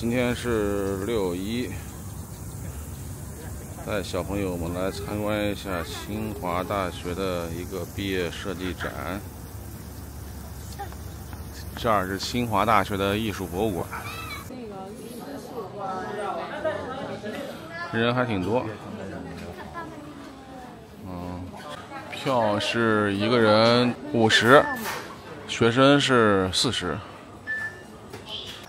今天是六一，带小朋友们来参观一下清华大学的一个毕业设计展。这儿是清华大学的艺术博物馆，人还挺多。嗯，票是一个人五十，学生是四十。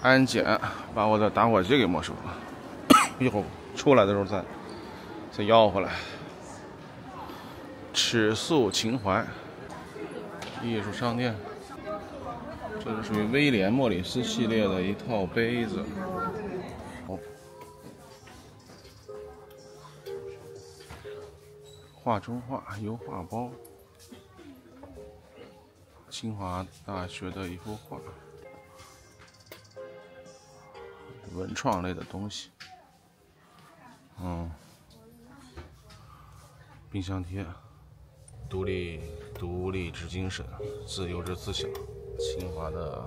安检把我的打火机给没收了，一会儿出来的时候再再要回来。尺素情怀艺术商店，这是属于威廉莫里斯系列的一套杯子。画中画油画包，清华大学的一幅画。文创类的东西，嗯，冰箱贴，独立独立之精神，自由之思想，清华的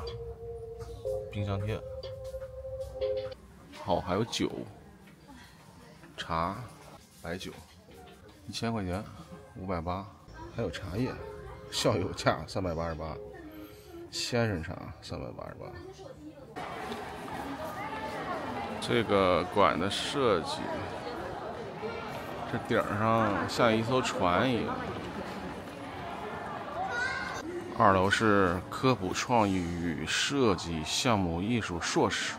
冰箱贴，好，还有酒，茶，白酒，一千块钱，五百八，还有茶叶，校友价三百八十八，先生茶三百八十八。这个馆的设计，这顶上像一艘船一样。二楼是科普创意与设计项目艺术硕士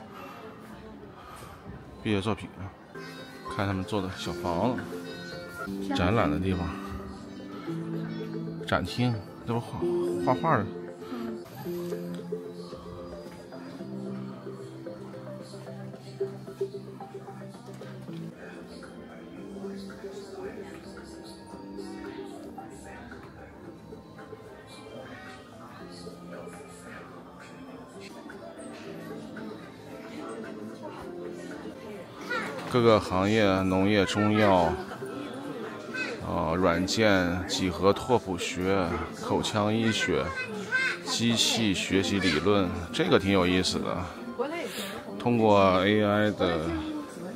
毕业作品，看他们做的小房子，展览的地方，展厅，这不画画画的。各个行业，农业、中药，啊，软件、几何拓扑学、口腔医学、机器学习理论，这个挺有意思的。通过 AI 的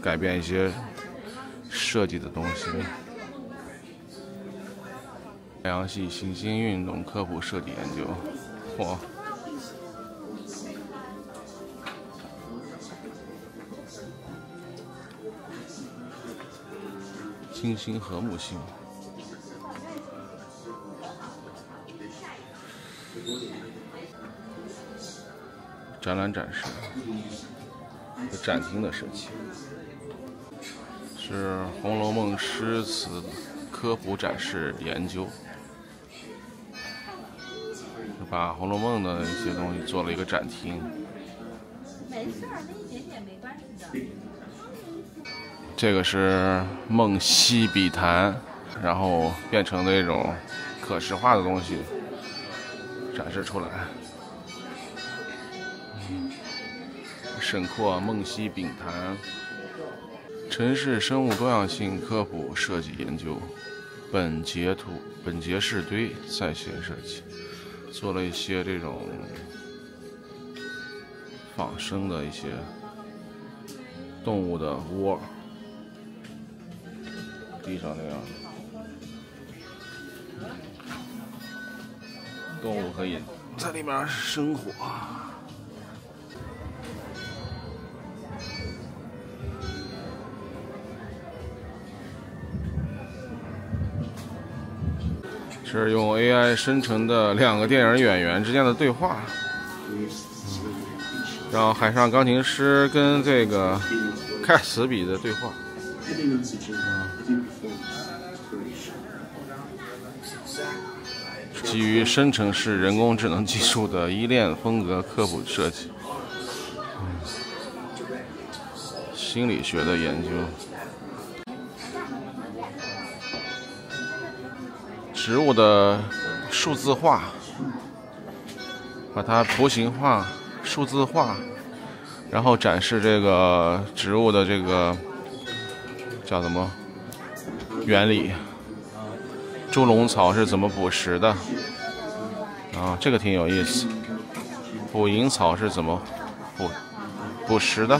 改变一些设计的东西。太阳系行星运动科普设计研究，哇！金星和木星展览展示，展厅的设计是《红楼梦》诗词科普展示研究，把《红楼梦》的一些东西做了一个展厅。没事儿，那一点点没关系的。这个是梦溪笔谈，然后变成那种可视化的东西展示出来。沈括梦溪笔谈，城市生物多样性科普设计研究，本节图本节式堆在线设计，做了一些这种仿生的一些动物的窝。地上那样，动物可以在里面生活。是用 AI 生成的两个电影演员之间的对话，然后海上钢琴师跟这个盖茨比的对话。基于生成式人工智能技术的依恋风格科普设计，心理学的研究，植物的数字化，把它图形化、数字化，然后展示这个植物的这个叫什么？原理。猪笼草是怎么捕食的？啊，这个挺有意思。捕蝇草是怎么捕捕食的？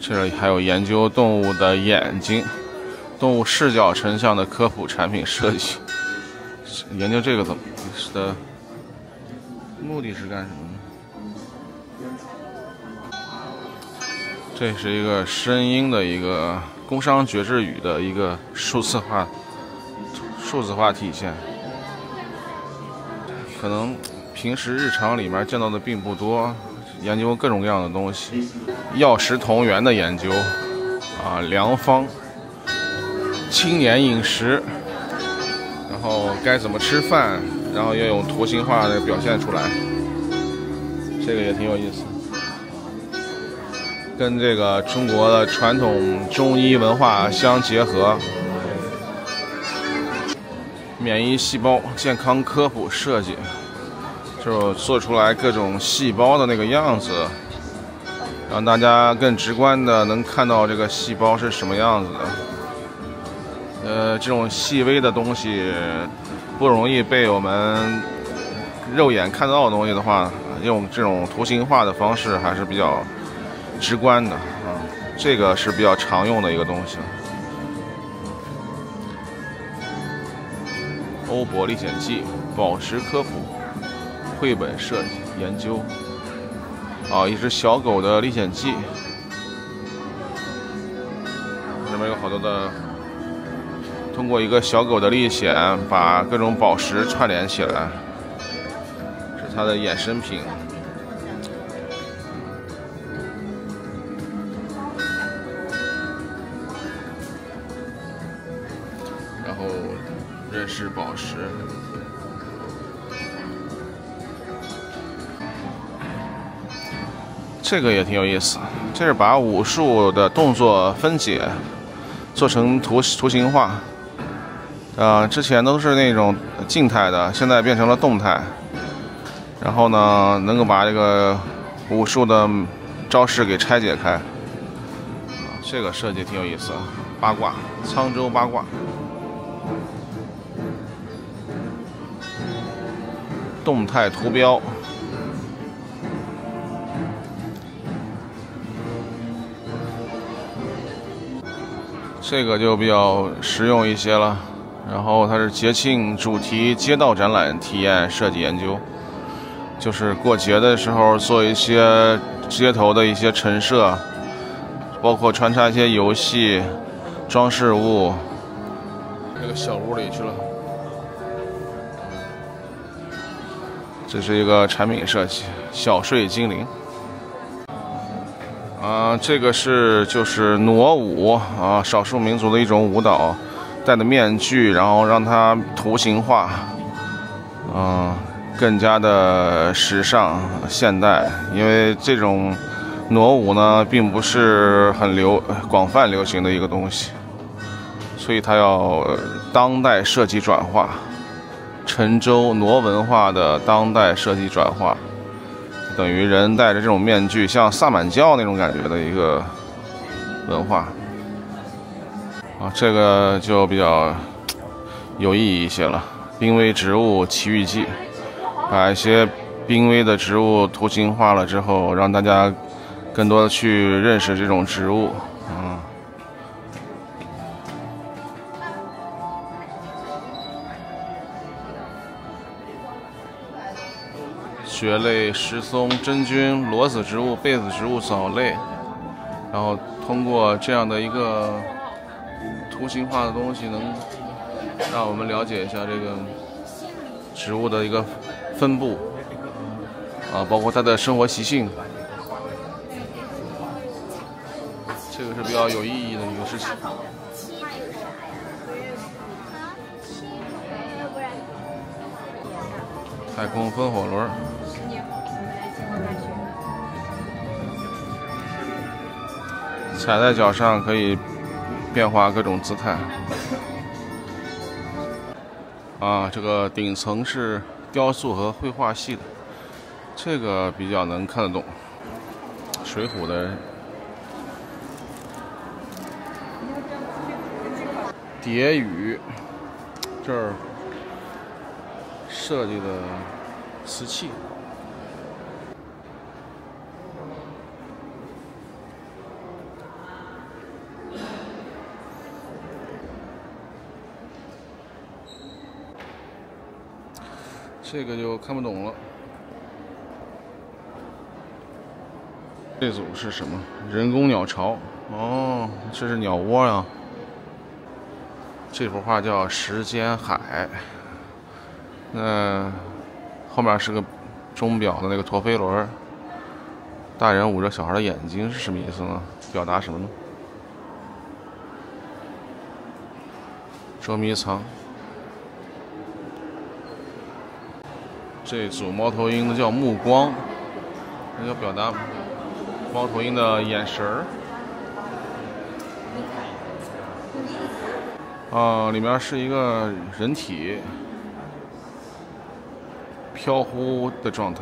这里还有研究动物的眼睛、动物视角成像的科普产品设计。研究这个怎么的目的是干什么呢？这是一个声音的一个工商爵志语的一个数字化、数字化体现。可能平时日常里面见到的并不多。研究各种各样的东西，药食同源的研究，啊，良方，青年饮食，然后该怎么吃饭，然后要用图形化的表现出来，这个也挺有意思，跟这个中国的传统中医文化相结合，免疫细胞健康科普设计。就做出来各种细胞的那个样子，让大家更直观的能看到这个细胞是什么样子的。呃，这种细微的东西不容易被我们肉眼看到的东西的话，用这种图形化的方式还是比较直观的啊。这个是比较常用的一个东西。欧博历险记，宝石科普。绘本设计研究，啊，一只小狗的历险记，里面有好多的，通过一个小狗的历险，把各种宝石串联起来，是它的衍生品，这个也挺有意思，这是把武术的动作分解，做成图图形化。啊，之前都是那种静态的，现在变成了动态。然后呢，能够把这个武术的招式给拆解开。这个设计挺有意思，八卦，沧州八卦，动态图标。这个就比较实用一些了，然后它是节庆主题街道展览体验设计研究，就是过节的时候做一些街头的一些陈设，包括穿插一些游戏、装饰物。这个小屋里去了，这是一个产品设计，小睡精灵。啊，这个是就是傩舞啊，少数民族的一种舞蹈，戴的面具，然后让它图形化，嗯，更加的时尚现代。因为这种傩舞呢，并不是很流广泛流行的一个东西，所以它要当代设计转化，陈州傩文化的当代设计转化。等于人戴着这种面具，像萨满教那种感觉的一个文化啊，这个就比较有意义一些了。濒危植物奇遇记，把一些濒危的植物图形化了之后，让大家更多的去认识这种植物。蕨类、石松、真菌、裸子植物、被子植物、藻类，然后通过这样的一个图形化的东西，能让我们了解一下这个植物的一个分布啊，包括它的生活习性，这个是比较有意义的一个事情。太空风火轮。踩在脚上可以变化各种姿态。啊，这个顶层是雕塑和绘画系的，这个比较能看得懂。水浒的蝶羽，这儿设计的瓷器，这个就看不懂了。这组是什么？人工鸟巢。哦，这是鸟窝呀。这幅画叫《时间海》。那后面是个钟表的那个陀飞轮。大人捂着小孩的眼睛是什么意思呢？表达什么呢？捉迷藏。这组猫头鹰的叫目光，这要表达猫头鹰的眼神儿。啊，里面是一个人体飘忽的状态。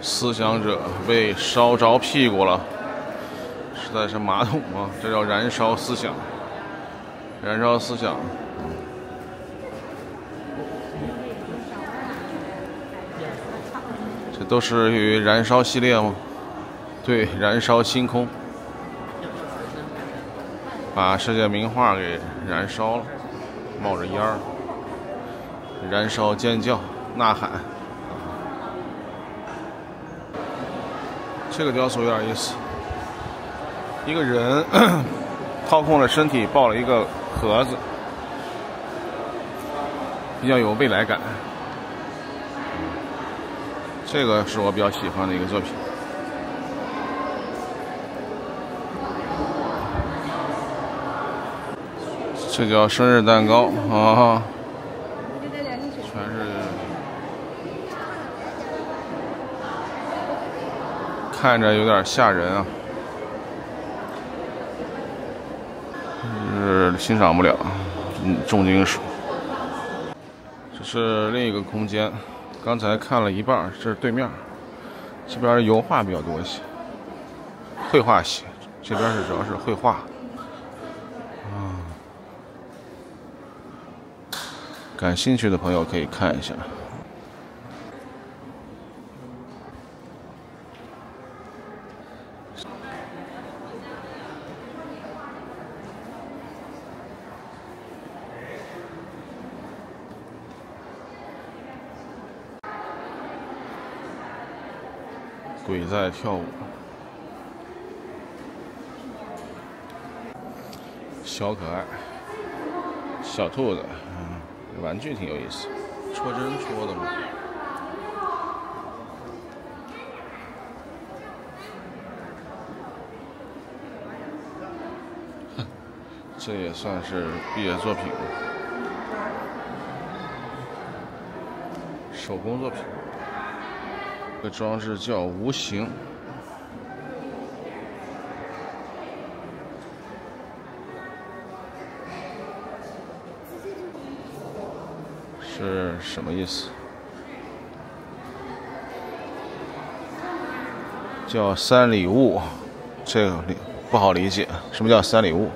思想者被烧着屁股了，实在是马桶啊？这叫燃烧思想，燃烧思想。都是于燃烧系列吗？对，燃烧星空，把世界名画给燃烧了，冒着烟儿，燃烧尖叫呐喊。这个雕塑有点意思，一个人 掏空了身体抱了一个盒子，比较有未来感。这个是我比较喜欢的一个作品。这叫生日蛋糕啊，全是。看着有点吓人啊，是欣赏不了，嗯，重金属。这是另一个空间，刚才看了一半，这是对面，这边油画比较多一些，绘画系，这边是主要是绘画。啊，感兴趣的朋友可以看一下。鬼在跳舞，小可爱，小兔子，嗯，玩具挺有意思，戳针戳的嘛？这也算是毕业作品，手工作品。这个装置叫无形，是什么意思？叫三礼物，这个理不好理解。什么叫三礼物？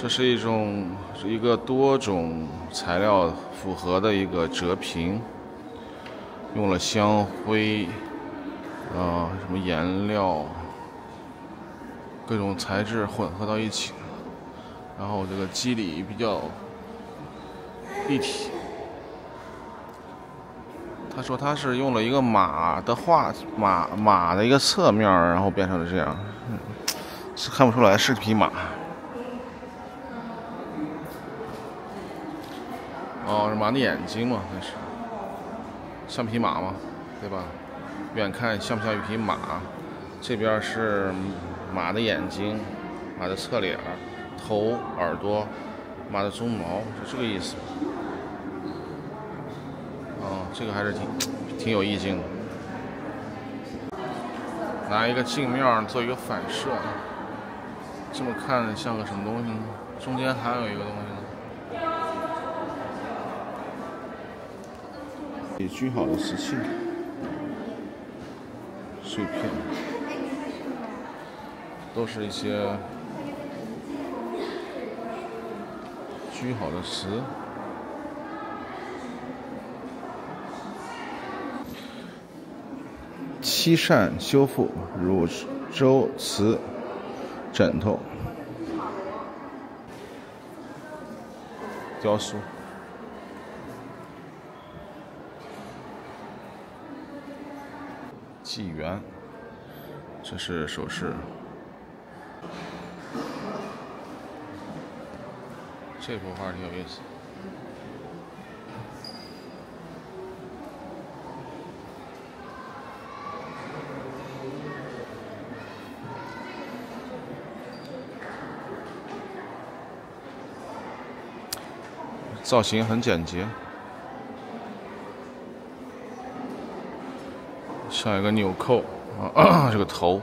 这是一种一个多种材料复合的一个折屏，用了香灰，啊，什么颜料，各种材质混合到一起，然后这个肌理比较立体。他说他是用了一个马的画，马马的一个侧面，然后变成了这样，是看不出来是匹马。马的眼睛嘛？那是像匹马嘛，对吧？远看像不像一匹马？这边是马的眼睛，马的侧脸、头、耳朵、马的鬃毛，是这个意思。哦，这个还是挺挺有意境的。拿一个镜面做一个反射，这么看像个什么东西呢？中间还有一个东西。已锯好的瓷器、碎片，都是一些锯好的瓷。漆扇修复汝州瓷枕头，雕塑。纪元，这是首饰。这幅画挺有意思。造型很简洁，像一个纽扣啊，这个头。